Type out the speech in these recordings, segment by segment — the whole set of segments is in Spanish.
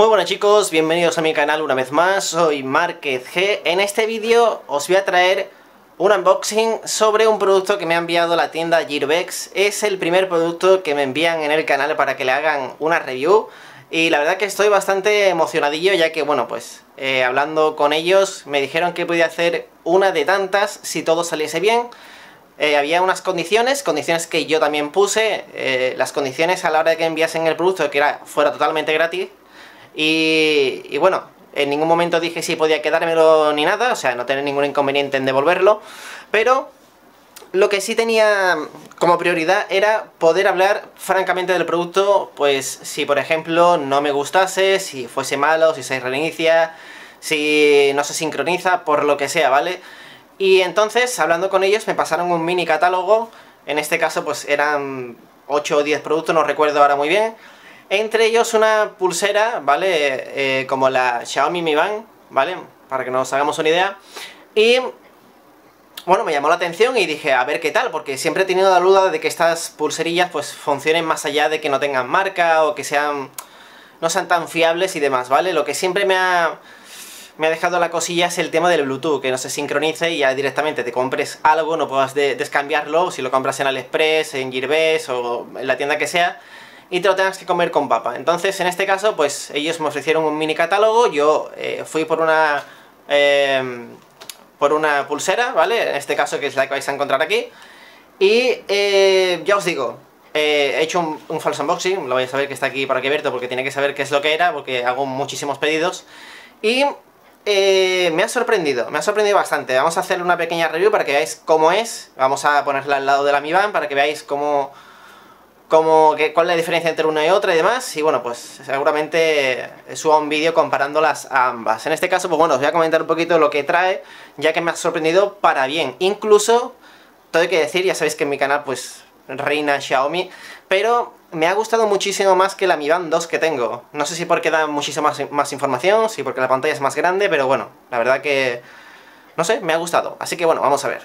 Muy buenas chicos, bienvenidos a mi canal una vez más, soy Marquez G. En este vídeo os voy a traer un unboxing sobre un producto que me ha enviado la tienda Gearbex. Es el primer producto que me envían en el canal para que le hagan una review. Y la verdad que estoy bastante emocionadillo ya que, bueno, pues eh, hablando con ellos me dijeron que podía hacer una de tantas si todo saliese bien. Eh, había unas condiciones, condiciones que yo también puse, eh, las condiciones a la hora de que enviasen el producto que era fuera totalmente gratis, y, bueno, en ningún momento dije si podía quedármelo ni nada, o sea, no tener ningún inconveniente en devolverlo, pero lo que sí tenía como prioridad era poder hablar francamente del producto, pues si por ejemplo no me gustase, si fuese malo, si se reinicia, si no se sincroniza, por lo que sea, ¿vale? Y entonces, hablando con ellos, me pasaron un mini catálogo, en este caso pues eran 8 o 10 productos, no recuerdo ahora muy bien, entre ellos una pulsera, ¿vale? Eh, como la Xiaomi Mi Band, ¿vale? Para que nos hagamos una idea. Y bueno, me llamó la atención y dije, a ver qué tal, porque siempre he tenido la duda de que estas pulserillas pues funcionen más allá de que no tengan marca o que sean no sean tan fiables y demás, ¿vale? Lo que siempre me ha, me ha dejado la cosilla es el tema del Bluetooth, que no se sincronice y ya directamente te compres algo, no puedas descambiarlo, si lo compras en AliExpress, en Gearbest o en la tienda que sea, y te lo tengas que comer con papa. Entonces, en este caso, pues ellos me ofrecieron un mini catálogo, yo eh, fui por una... Em, por una pulsera, ¿vale? En este caso que es la que vais a encontrar aquí. Y eh, ya os digo, eh, he hecho un, falso unboxing, lo vais a ver que está aquí por aquí abierto porque tiene que saber qué es lo que era, porque hago muchísimos pedidos. Y me ha sorprendido, me ha sorprendido bastante. Vamos a hacer una pequeña review para que veáis cómo es. Vamos a ponerla al lado de la Mi Band para que veáis cómo como que, cuál es la diferencia entre una y otra y demás, y bueno, pues seguramente suba un vídeo comparándolas a ambas. En este caso, pues bueno, os voy a comentar un poquito lo que trae, ya que me ha sorprendido para bien. Incluso, todo hay que decir, ya sabéis que en mi canal, pues, reina Xiaomi, pero me ha gustado muchísimo más que la Mi Band 2 que tengo. No sé si porque da muchísima más, más información, si porque la pantalla es más grande, pero bueno, la verdad que... No sé, me ha gustado. Así que bueno, vamos a ver.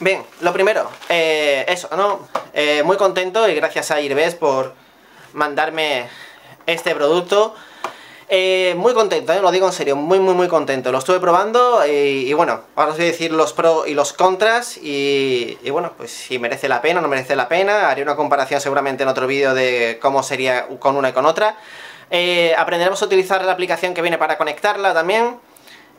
Bien, lo primero, eh, eso, ¿no? Eh, muy contento y gracias a Irbes por mandarme este producto. Eh, muy contento, lo digo en serio, muy muy muy contento. Lo estuve probando y, bueno, ahora os voy a decir los pros y los contras y, bueno, pues si merece la pena o no merece la pena. Haré una comparación seguramente en otro vídeo de cómo sería con una y con otra. aprenderemos a utilizar la aplicación que viene para conectarla también.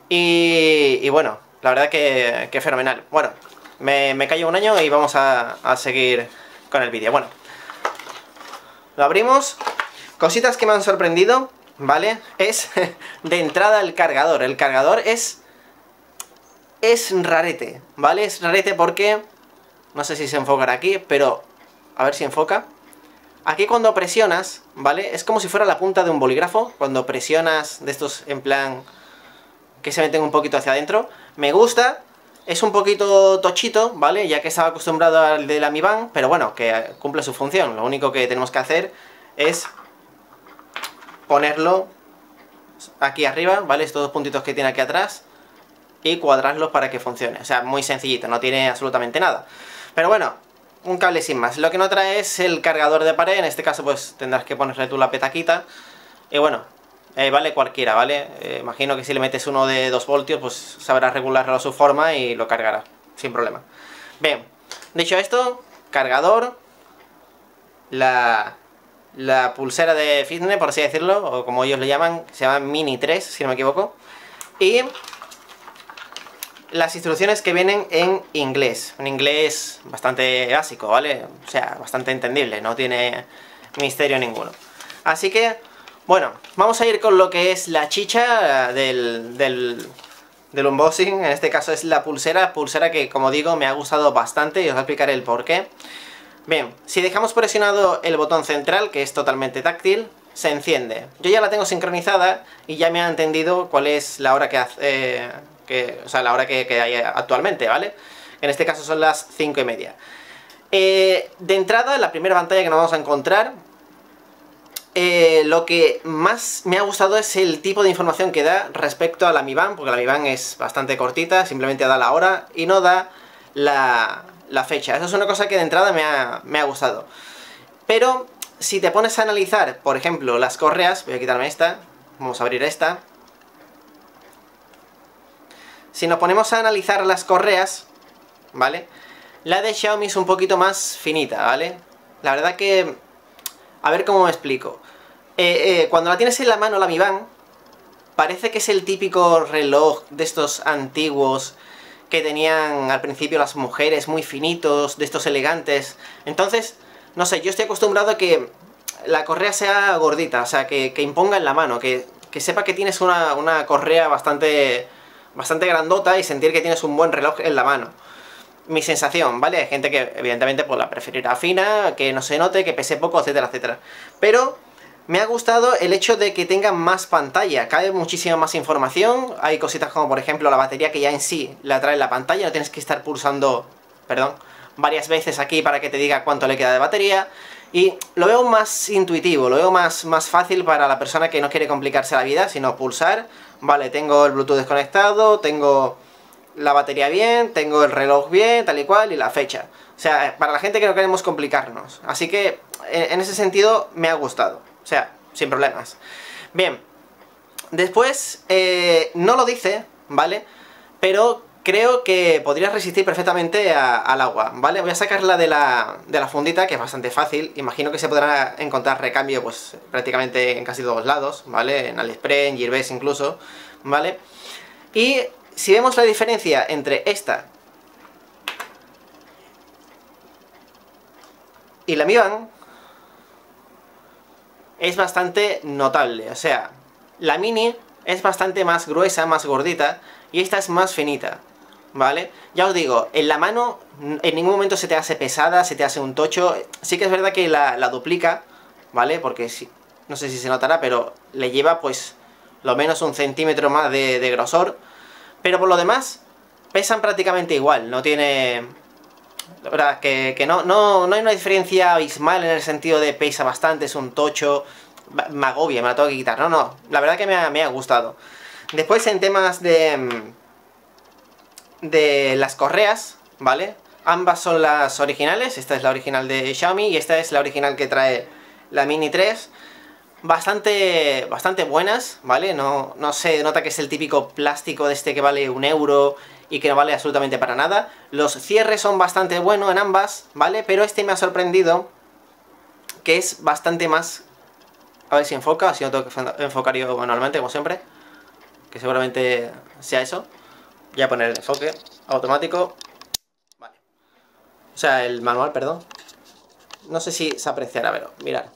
Y, bueno, la verdad que, que fenomenal. Bueno, me, me callo un año y vamos a, seguir con el vídeo. Bueno, lo abrimos. Cositas que me han sorprendido, ¿vale? Es de entrada el cargador. El cargador es... Es rarete, ¿vale? Es rarete porque... No sé si se enfocará aquí, pero... A ver si enfoca. Aquí cuando presionas, ¿vale? Es como si fuera la punta de un bolígrafo. Cuando presionas de estos en plan... Que se meten un poquito hacia adentro. Me gusta es un poquito tochito, ¿vale? Ya que estaba acostumbrado al de la Mi Band, pero bueno, que cumple su función. Lo único que tenemos que hacer es ponerlo aquí arriba, ¿vale? Estos dos puntitos que tiene aquí atrás y cuadrarlos para que funcione. O sea, muy sencillito, no tiene absolutamente nada. Pero bueno, un cable sin más. Lo que no trae es el cargador de pared, en este caso pues tendrás que ponerle tú la petaquita. Y bueno, eh, vale cualquiera, ¿vale? Eh, imagino que si le metes uno de 2 voltios, pues sabrá regularlo a su forma y lo cargará, sin problema. Bien, dicho esto, cargador, la, la pulsera de fitness, por así decirlo, o como ellos le llaman, se llama Mini 3, si no me equivoco, y las instrucciones que vienen en inglés, un inglés bastante básico, ¿vale? O sea, bastante entendible, no tiene misterio ninguno. Así que bueno, vamos a ir con lo que es la chicha del, del, del unboxing. En este caso es la pulsera, pulsera que como digo me ha gustado bastante y os explicaré el por qué. Bien, si dejamos presionado el botón central, que es totalmente táctil, se enciende. Yo ya la tengo sincronizada y ya me ha entendido cuál es la hora que hace... Que, o sea, la hora que, hay actualmente, ¿vale? En este caso son las 5 y media. Eh, de entrada, la primera pantalla que nos vamos a encontrar eh, lo que más me ha gustado es el tipo de información que da respecto a la Mi Band, porque la Mi Band es bastante cortita, simplemente da la hora y no da la, fecha. Eso es una cosa que de entrada me ha, me ha gustado. Pero si te pones a analizar, por ejemplo, las correas, voy a quitarme esta, Vamos a abrir esta. Si nos ponemos a analizar las correas, ¿vale? La de Xiaomi es un poquito más finita, ¿vale? La verdad que... A ver cómo me explico. Eh, eh, cuando la tienes en la mano la Mi parece que es el típico reloj de estos antiguos que tenían al principio las mujeres, muy finitos, de estos elegantes. Entonces, no sé, yo estoy acostumbrado a que la correa sea gordita, o sea, que, imponga en la mano, que, sepa que tienes una, una, correa bastante, bastante grandota y sentir que tienes un buen reloj en la mano. Mi sensación, ¿vale? Hay gente que evidentemente pues, la preferirá fina, que no se note, que pese poco, etcétera, etcétera. Pero me ha gustado el hecho de que tenga más pantalla, cae muchísima más información, hay cositas como por ejemplo la batería que ya en sí la trae la pantalla, no tienes que estar pulsando, perdón, varias veces aquí para que te diga cuánto le queda de batería, y lo veo más intuitivo, lo veo más, más fácil para la persona que no quiere complicarse la vida, sino pulsar, vale, tengo el Bluetooth desconectado, tengo la batería bien, tengo el reloj bien, tal y cual, y la fecha. O sea, para la gente que no queremos complicarnos. Así que, en ese sentido, me ha gustado. O sea, sin problemas. Bien, después, eh, no lo dice, ¿vale? Pero creo que podría resistir perfectamente al agua, ¿vale? Voy a sacarla de la, de la fundita, que es bastante fácil. Imagino que se podrá encontrar recambio, pues, prácticamente en casi todos lados, ¿vale? En AliExpress, en Gearbest incluso, ¿vale? Y si vemos la diferencia entre esta y la Mi Band, es bastante notable. O sea, la mini es bastante más gruesa, más gordita, y esta es más finita, ¿vale? Ya os digo, en la mano en ningún momento se te hace pesada, se te hace un tocho. Sí que es verdad que la, duplica, ¿vale? Porque si, no sé si se notará, pero le lleva pues lo menos un centímetro más de, de grosor. Pero por lo demás, pesan prácticamente igual, no tiene la verdad, que, que no, no, no, hay una diferencia abismal en el sentido de pesa bastante, es un tocho, me agobia, me la tengo que quitar. No, no, la verdad que me ha, me ha gustado. Después en temas de... Mm, de las correas, ¿vale? Ambas son las originales, esta es la original de Xiaomi y esta es la original que trae la Mini 3 bastante, bastante buenas, ¿vale? No, no se nota que es el típico plástico de este que vale un euro y que no vale absolutamente para nada. Los cierres son bastante buenos en ambas, ¿vale? Pero este me ha sorprendido que es bastante más... A ver si enfoca, si no tengo que enfocar yo manualmente, como siempre. Que seguramente sea eso. Voy a poner el enfoque automático. Vale. O sea, el manual, perdón. No sé si se apreciará, pero mirad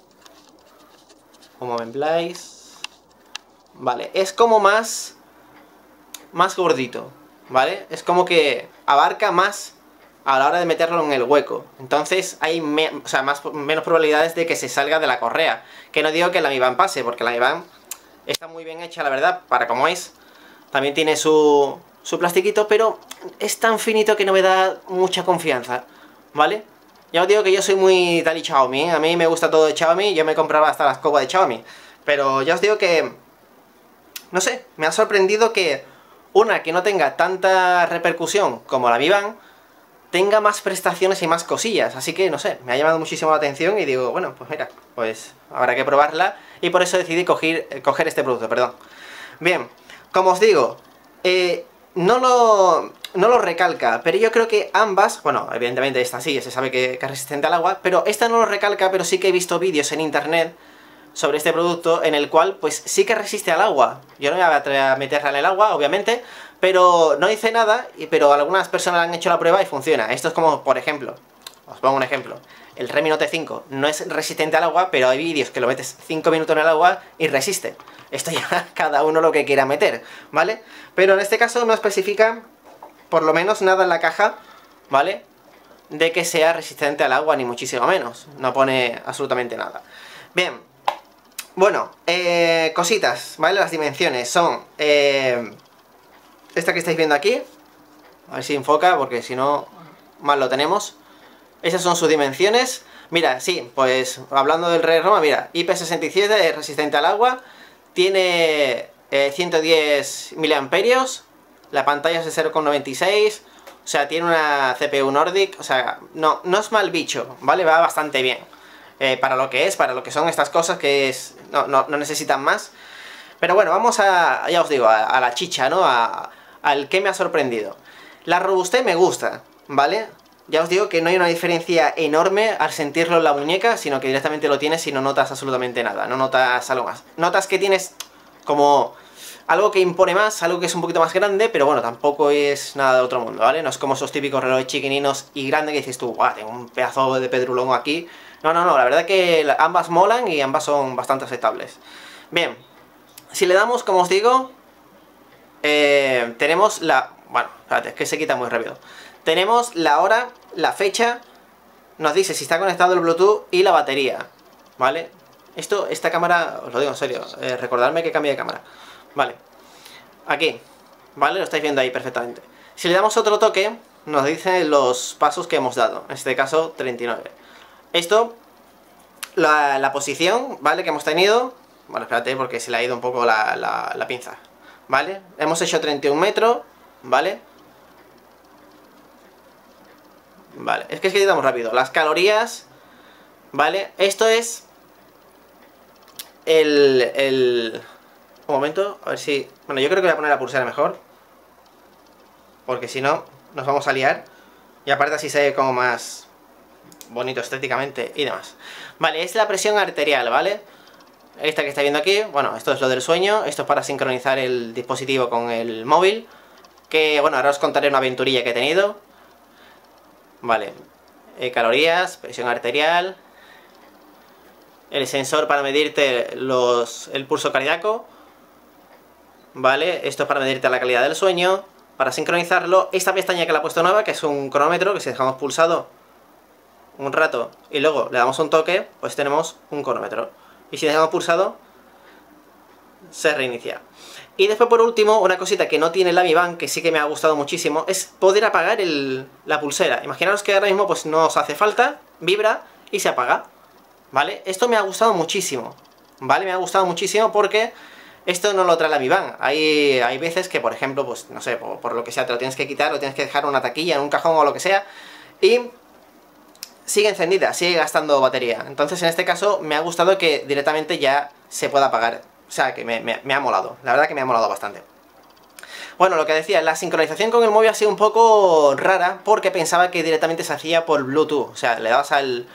como blaze Vale, es como más... Más gordito, ¿vale? Es como que abarca más a la hora de meterlo en el hueco. Entonces hay o sea, más, menos probabilidades de que se salga de la correa. Que no digo que la Mi Band pase, porque la Mi Band está muy bien hecha, la verdad, para como es. También tiene su, su plastiquito, pero es tan finito que no me da mucha confianza, ¿vale? Ya os digo que yo soy muy tal y Xiaomi, ¿eh? a mí me gusta todo de Xiaomi, yo me compraba hasta las copas de Xiaomi. Pero ya os digo que... No sé, me ha sorprendido que una que no tenga tanta repercusión como la Mi tenga más prestaciones y más cosillas. Así que, no sé, me ha llamado muchísimo la atención y digo, bueno, pues mira, pues habrá que probarla. Y por eso decidí coger, eh, coger este producto, perdón. Bien, como os digo, eh, no lo, no lo recalca, pero yo creo que ambas, bueno, evidentemente esta sí, se sabe que, es resistente al agua, pero esta no lo recalca, pero sí que he visto vídeos en internet sobre este producto en el cual pues sí que resiste al agua. Yo no me voy a meterla en el agua, obviamente, pero no dice nada, pero algunas personas han hecho la prueba y funciona. Esto es como, por ejemplo, os pongo un ejemplo, el Redmi Note 5 no es resistente al agua, pero hay vídeos que lo metes 5 minutos en el agua y resiste. Esto ya cada uno lo que quiera meter, ¿vale? Pero en este caso no especifica por lo menos nada en la caja, ¿vale? De que sea resistente al agua, ni muchísimo menos. No pone absolutamente nada. Bien. Bueno, eh, cositas, ¿vale? Las dimensiones son... Eh, esta que estáis viendo aquí. A ver si enfoca, porque si no, mal lo tenemos. Esas son sus dimensiones. Mira, sí, pues hablando del Rey Roma, mira, IP67 es resistente al agua, tiene 110 eh, miliamperios, la pantalla es de 0,96, o sea, tiene una CPU Nordic, o sea, no, no es mal bicho, ¿vale? Va bastante bien. Eh, para lo que es, para lo que son estas cosas que es, no, no, no necesitan más. Pero bueno, vamos a, ya os digo, a, la chicha, ¿no? al que me ha sorprendido. La robustez me gusta, ¿vale? Ya os digo que no hay una diferencia enorme al sentirlo en la muñeca, sino que directamente lo tienes y no notas absolutamente nada, no notas algo más. Notas que tienes como algo que impone más, algo que es un poquito más grande, pero bueno, tampoco es nada de otro mundo, ¿vale? No es como esos típicos relojes chiquininos y grandes que dices tú, guau, tengo un pedazo de pedrulón aquí. No, no, no, la verdad que ambas molan y ambas son bastante aceptables. Bien, si le damos, como os digo, eh, tenemos la... Bueno, espérate, es que se quita muy rápido. Tenemos la hora, la fecha, nos dice si está conectado el Bluetooth y la batería, ¿vale? Esto, esta cámara, os lo digo en serio, eh, recordadme que cambie de cámara. Vale, aquí, ¿vale? Lo estáis viendo ahí perfectamente. Si le damos otro toque, nos dice los pasos que hemos dado, en este caso 39. Esto, la, posición, ¿vale? Que hemos tenido, bueno, espérate porque se le ha ido un poco la, la, pinza, ¿vale? Hemos hecho 31 metros, ¿vale? Vale, es que es que editamos rápido. Las calorías, ¿vale? Esto es el, el... Un momento, a ver si... Bueno, yo creo que voy a poner la pulsera mejor. Porque si no, nos vamos a liar. Y aparte así se ve como más bonito estéticamente y demás. Vale, es la presión arterial, ¿vale? Esta que está viendo aquí, bueno, esto es lo del sueño. Esto es para sincronizar el dispositivo con el móvil. Que, bueno, ahora os contaré una aventurilla que he tenido. Vale. Eh, calorías, presión arterial. El sensor para medirte los, el pulso cardíaco. Vale, esto es para medirte la calidad del sueño. Para sincronizarlo, esta pestaña que la he puesto nueva, que es un cronómetro, que si dejamos pulsado un rato y luego le damos un toque, pues tenemos un cronómetro. Y si dejamos pulsado, se reinicia. Y después por último, una cosita que no tiene la Mi que sí que me ha gustado muchísimo, es poder apagar la pulsera. Imaginaros que ahora mismo pues no os hace falta, vibra y se apaga. ¿Vale? Esto me ha gustado muchísimo. ¿Vale? Me ha gustado muchísimo porque esto no lo trae la Mi. Hay, hay veces que, por ejemplo, pues no sé, por, lo que sea, te lo tienes que quitar, lo tienes que dejar en una taquilla, en un cajón o lo que sea. Y sigue encendida, sigue gastando batería. Entonces en este caso me ha gustado que directamente ya se pueda apagar. O sea, que me, ha molado. La verdad que me ha molado bastante. Bueno, lo que decía, la sincronización con el móvil ha sido un poco rara porque pensaba que directamente se hacía por Bluetooth. O sea, le dabas al,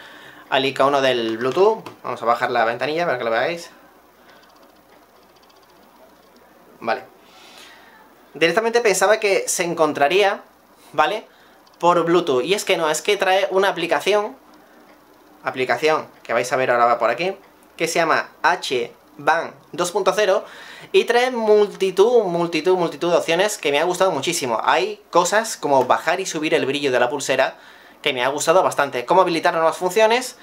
al icono del Bluetooth. Vamos a bajar la ventanilla para que lo veáis. Vale. Directamente pensaba que se encontraría, ¿vale? Por Bluetooth. Y es que no, es que trae una aplicación. Aplicación que vais a ver ahora por aquí. Que se llama H Van 2.0 y trae multitud, multitud, multitud de opciones que me ha gustado muchísimo. Hay cosas como bajar y subir el brillo de la pulsera que me ha gustado bastante. Cómo habilitar nuevas funciones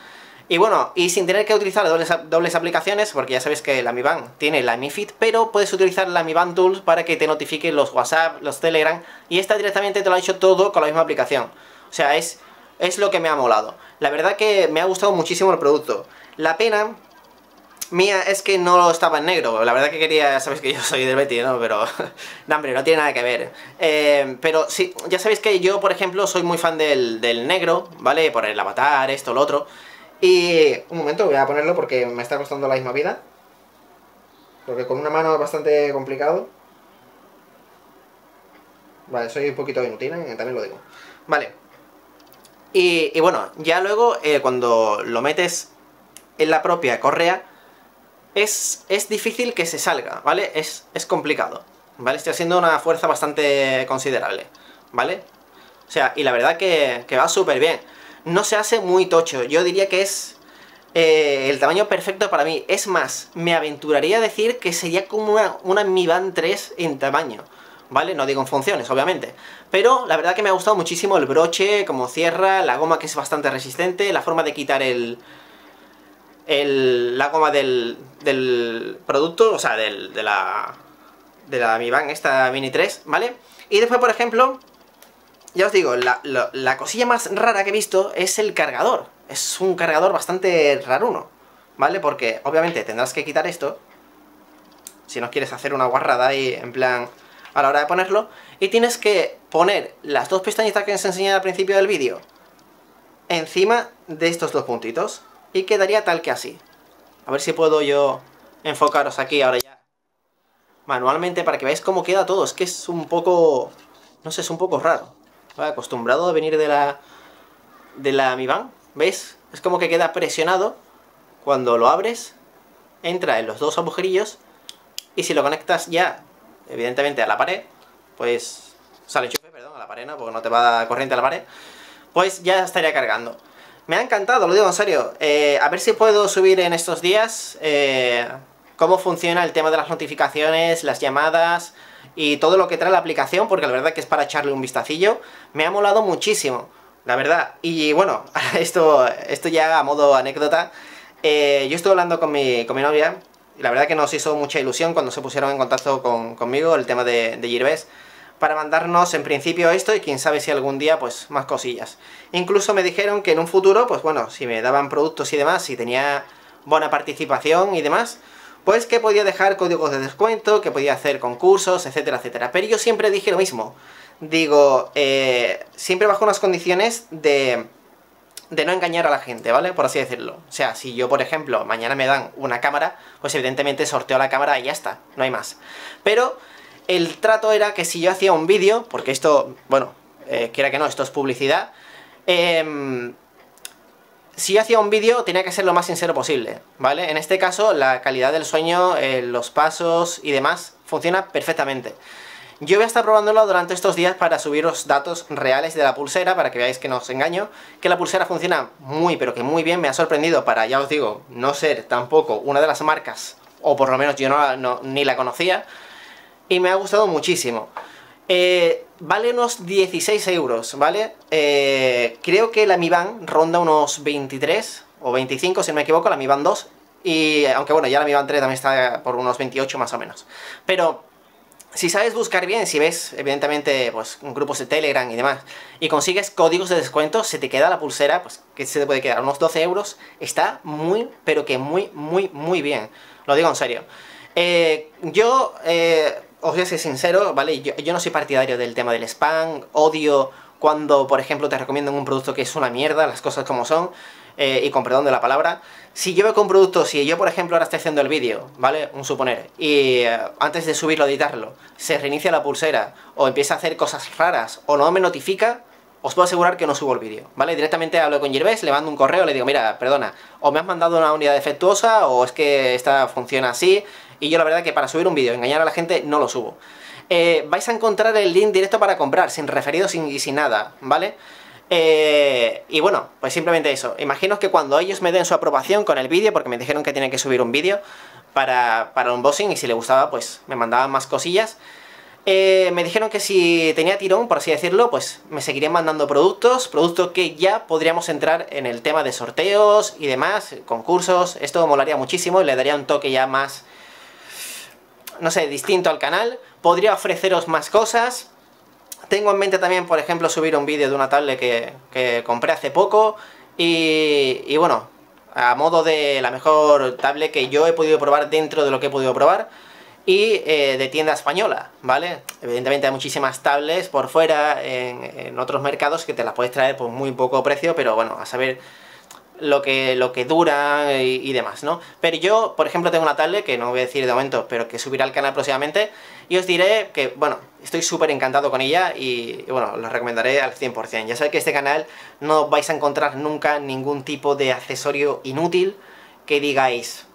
y bueno, y sin tener que utilizar dobles, aplicaciones, porque ya sabéis que la Mi Band tiene la Mi Fit, pero puedes utilizar la Mi Band Tools para que te notifique los WhatsApp, los Telegram, y esta directamente te lo ha hecho todo con la misma aplicación. O sea, es, es lo que me ha molado. La verdad que me ha gustado muchísimo el producto. La pena mía es que no estaba en negro. La verdad que quería, sabéis que yo soy del Betty, ¿no? Pero, no, hombre, no tiene nada que ver. Eh, pero sí, ya sabéis que yo, por ejemplo, soy muy fan del, negro, ¿vale? Por el avatar, esto, lo otro. Y un momento, voy a ponerlo porque me está costando la misma vida. Porque con una mano es bastante complicado. Vale, soy un poquito inútil, ¿eh? también lo digo. Vale. Y, bueno, ya luego, eh, cuando lo metes en la propia correa, es, es difícil que se salga, ¿vale? Es, es complicado, ¿vale? Estoy haciendo una fuerza bastante considerable, ¿vale? O sea, y la verdad que, va súper bien. No se hace muy tocho, yo diría que es eh, el tamaño perfecto para mí. Es más, me aventuraría a decir que sería como una, Mi Band 3 en tamaño. ¿Vale? No digo en funciones, obviamente. Pero la verdad que me ha gustado muchísimo el broche, como cierra, la goma que es bastante resistente, la forma de quitar el, el, la goma del, del producto, o sea, del, de la de la Mi Band, esta Mini 3, ¿vale? Y después, por ejemplo, ya os digo, la, la, cosilla más rara que he visto es el cargador. Es un cargador bastante raruno, ¿vale? Porque obviamente tendrás que quitar esto, si no quieres hacer una guarrada ahí en plan a la hora de ponerlo, y tienes que poner las dos pestañitas que os enseñé al principio del vídeo encima de estos dos puntitos, y quedaría tal que así. A ver si puedo yo enfocaros aquí ahora ya manualmente para que veáis cómo queda todo. Es que es un poco... no sé, es un poco raro. Acostumbrado a venir de la... de la Mi Band, ¿veis? Es como que queda presionado. Cuando lo abres, entra en los dos agujerillos y si lo conectas ya, evidentemente, a la pared, pues sale enchufe, perdón, a la pared no, porque no te va corriente a la pared, pues ya estaría cargando. Me ha encantado, lo digo en serio. Eh, a ver si puedo subir en estos días eh, cómo funciona el tema de las notificaciones, las llamadas y todo lo que trae la aplicación, porque la verdad que es para echarle un vistacillo. Me ha molado muchísimo, la verdad. Y bueno, esto, esto ya a modo anécdota. Eh, yo estuve hablando con mi, con mi novia, y la verdad que nos hizo mucha ilusión cuando se pusieron en contacto conmigo, el tema de, de Gearbest, para mandarnos en principio esto y quién sabe si algún día pues más cosillas. Incluso me dijeron que en un futuro, pues bueno, si me daban productos y demás, si tenía buena participación y demás, pues que podía dejar códigos de descuento, que podía hacer concursos, etcétera, etcétera. Pero yo siempre dije lo mismo. Digo, eh, siempre bajo unas condiciones de de no engañar a la gente, ¿vale? Por así decirlo. O sea, si yo, por ejemplo, mañana me dan una cámara, pues evidentemente sorteo la cámara y ya está, no hay más. Pero el trato era que si yo hacía un vídeo, porque esto, bueno, eh, quiera que no, esto es publicidad, eh, si hacía un vídeo tenía que ser lo más sincero posible, ¿vale? En este caso, la calidad del sueño, eh, los pasos y demás, funciona perfectamente. Yo voy a estar probándolo durante estos días para subiros datos reales de la pulsera, para que veáis que no os engaño, que la pulsera funciona muy, pero que muy bien, me ha sorprendido para, ya os digo, no ser tampoco una de las marcas, o por lo menos yo no, ni la conocía, y me ha gustado muchísimo. Eh, vale unos 16 euros, ¿vale? Eh, creo que la Mi Band ronda unos 23 o 25, si no me equivoco, la Mi Band 2, y aunque bueno, ya la Mi Band 3 también está por unos 28 más o menos. Pero si sabes buscar bien, si ves, evidentemente, pues, grupos de Telegram y demás, y consigues códigos de descuento, se te queda la pulsera, pues, que se te puede quedar? Unos 12 euros. Está muy, pero que muy, muy, muy bien. Lo digo en serio. Eh, yo, eh, os voy a ser sincero, ¿vale? Yo, no soy partidario del tema del spam, odio cuando, por ejemplo, te recomiendan un producto que es una mierda, las cosas como son, eh, y con perdón de la palabra, si yo veo que un producto, si yo por ejemplo ahora estoy haciendo el vídeo, ¿vale? Un suponer, y eh, antes de subirlo, editarlo, se reinicia la pulsera, o empieza a hacer cosas raras, o no me notifica, os puedo asegurar que no subo el vídeo, ¿vale? Directamente hablo con Gervais, le mando un correo, le digo, mira, perdona, o me has mandado una unidad defectuosa, o es que esta funciona así, y yo la verdad que para subir un vídeo, engañar a la gente, no lo subo. Eh, vais a encontrar el link directo para comprar, sin referidos y sin nada, ¿vale? Eh, y bueno, pues simplemente eso. Imagino que cuando ellos me den su aprobación con el vídeo, porque me dijeron que tienen que subir un vídeo para, para unboxing y si le gustaba, pues me mandaban más cosillas. Eh, me dijeron que si tenía tirón, por así decirlo, pues me seguirían mandando productos, productos que ya podríamos entrar en el tema de sorteos y demás, concursos, esto molaría muchísimo y le daría un toque ya más, no sé, distinto al canal. Podría ofreceros más cosas, tengo en mente también, por ejemplo, subir un vídeo de una tablet que, compré hace poco y, bueno, a modo de la mejor tablet que yo he podido probar dentro de lo que he podido probar y eh, de tienda española, ¿vale? Evidentemente hay muchísimas tablets por fuera en, otros mercados que te las puedes traer por muy poco precio, pero bueno, a saber lo que, lo que dura y, demás, ¿no? Pero yo, por ejemplo, tengo una tablet que no voy a decir de momento, pero que subirá al canal próximamente y os diré que, bueno, estoy súper encantado con ella y, bueno, la recomendaré al 100%. Ya sabéis que este canal no vais a encontrar nunca ningún tipo de accesorio inútil que digáis,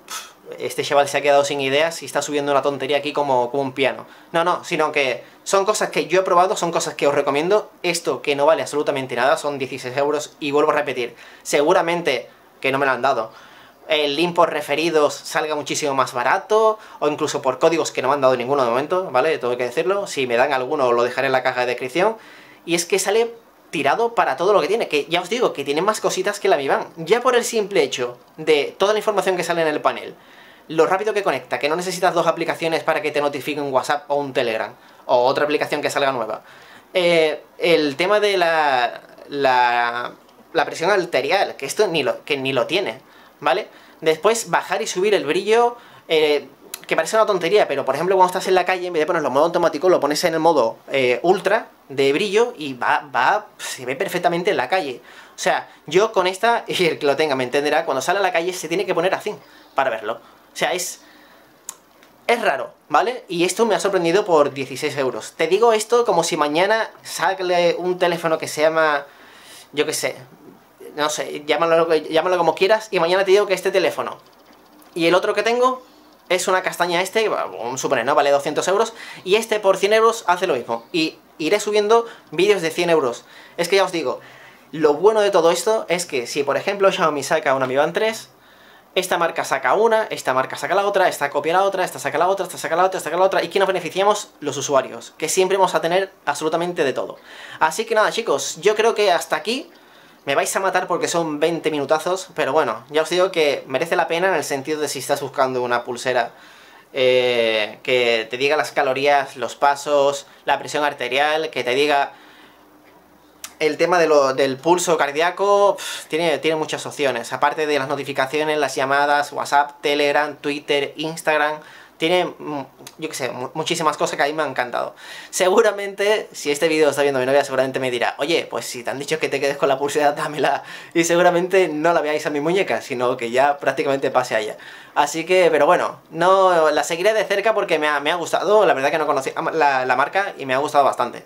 este chaval se ha quedado sin ideas y está subiendo una tontería aquí como, como un piano. No, no, sino que son cosas que yo he probado, son cosas que os recomiendo. Esto que no vale absolutamente nada, son 16 euros y vuelvo a repetir, seguramente que no me lo han dado. El link por referidos salga muchísimo más barato, o incluso por códigos que no me han dado ninguno de momento, ¿vale? Tengo que decirlo. Si me dan alguno, lo dejaré en la caja de descripción. Y es que sale tirado para todo lo que tiene, que ya os digo, que tiene más cositas que la Mi. Ya por el simple hecho de toda la información que sale en el panel, lo rápido que conecta, que no necesitas dos aplicaciones para que te notifique un WhatsApp o un Telegram, o otra aplicación que salga nueva. Eh, el tema de la, la, presión arterial, que esto ni lo, que ni lo tiene, ¿vale? Después bajar y subir el brillo, eh, que parece una tontería, pero por ejemplo cuando estás en la calle, en vez de ponerlo en modo automático, lo pones en el modo eh, ultra de brillo y va, va, se ve perfectamente en la calle. O sea, yo con esta, y el que lo tenga me entenderá, cuando sale a la calle se tiene que poner así para verlo. O sea, es... es raro, ¿vale? Y esto me ha sorprendido por 16 euros. Te digo esto como si mañana sale un teléfono que se llama, yo qué sé, no sé, llámalo, llámalo como quieras, y mañana te digo que este teléfono y el otro que tengo es una castaña este, un Super ¿no? Vale 200 euros, y este por 100 euros hace lo mismo. Y iré subiendo vídeos de 100 euros. Es que ya os digo, lo bueno de todo esto es que si por ejemplo Xiaomi saca una Mi Band 3, esta marca saca una, esta marca saca la otra, esta copia la otra, esta saca la otra, esta saca la otra, esta saca la otra, y que nos beneficiamos los usuarios, que siempre vamos a tener absolutamente de todo. Así que nada chicos, yo creo que hasta aquí me vais a matar porque son 20 minutazos, pero bueno, ya os digo que merece la pena en el sentido de si estás buscando una pulsera eh, que te diga las calorías, los pasos, la presión arterial, que te diga el tema del pulso cardíaco tiene, tiene muchas opciones. Aparte de las notificaciones, las llamadas, WhatsApp, Telegram, Twitter, Instagram. Tiene, mm, yo qué sé, muchísimas cosas que a mí me han encantado. Seguramente, si este vídeo lo está viendo mi novia, seguramente me dirá, oye, pues si te han dicho que te quedes con la pulsera, dámela. Y seguramente no la veáis a mi muñeca, sino que ya prácticamente pase a ella. Así que, pero bueno, no la seguiré de cerca porque me ha, me ha gustado. La verdad que no conocía la, la marca y me ha gustado bastante.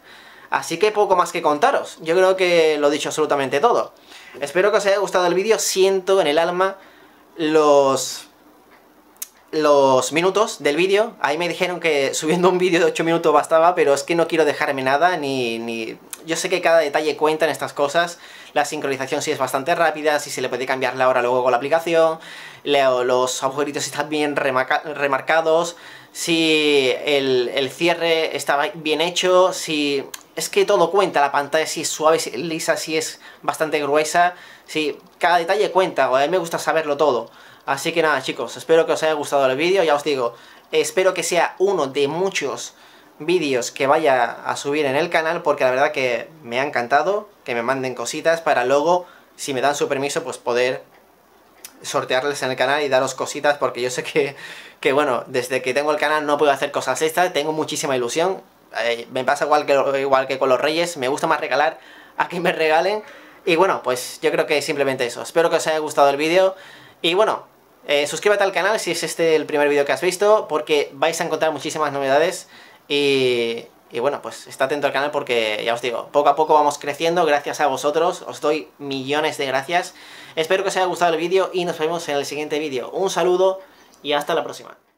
Así que poco más que contaros. Yo creo que lo he dicho absolutamente todo. Espero que os haya gustado el vídeo. Siento en el alma los los minutos del vídeo. Ahí me dijeron que subiendo un vídeo de 8 minutos bastaba, pero es que no quiero dejarme nada, ni, ni... Yo sé que cada detalle cuenta en estas cosas. La sincronización sí es bastante rápida, si se le puede cambiar la hora luego con la aplicación. Los agujeritos están bien remarcados. Si el, el cierre está bien hecho, si es que todo cuenta, la pantalla si es suave, si lisa, si es bastante gruesa, si cada detalle cuenta, a mí me gusta saberlo todo. Así que nada chicos, espero que os haya gustado el vídeo, ya os digo, espero que sea uno de muchos vídeos que vaya a subir en el canal, porque la verdad que me ha encantado, que me manden cositas para luego, si me dan su permiso, pues poder sortearles en el canal y daros cositas, porque yo sé que, que bueno, desde que tengo el canal no puedo hacer cosas extras, tengo muchísima ilusión, eh, me pasa igual que, igual que con los reyes, me gusta más regalar a que me regalen. Y bueno, pues yo creo que simplemente eso. Espero que os haya gustado el vídeo. Y bueno, eh, suscríbete al canal si es este el primer vídeo que has visto, porque vais a encontrar muchísimas novedades. Y, y bueno, pues está atento al canal porque ya os digo, poco a poco vamos creciendo gracias a vosotros. Os doy millones de gracias. Espero que os haya gustado el vídeo y nos vemos en el siguiente vídeo. Un saludo y hasta la próxima.